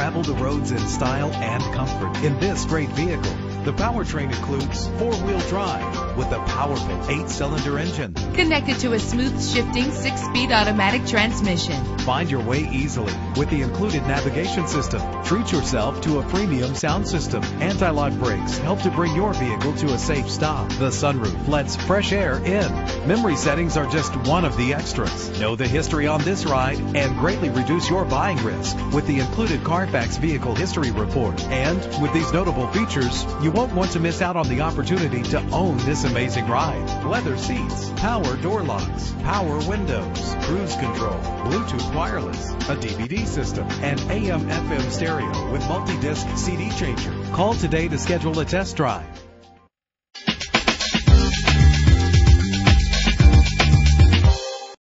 travel the roads in style and comfort in this great vehicle. The powertrain includes four-wheel drive with a powerful eight-cylinder engine. Connected to a smooth shifting six-speed automatic transmission. Find your way easily with the included navigation system. Treat yourself to a premium sound system. Anti-lock brakes help to bring your vehicle to a safe stop. The sunroof lets fresh air in. Memory settings are just one of the extras. Know the history on this ride and greatly reduce your buying risk with the included Carfax Vehicle History Report. And with these notable features, you won't want to miss out on the opportunity to own this amazing ride. Leather seats, power door locks, power windows, cruise control, Bluetooth wireless, a DVD system, and AM FM stereo with multi-disc CD changer. Call today to schedule a test drive.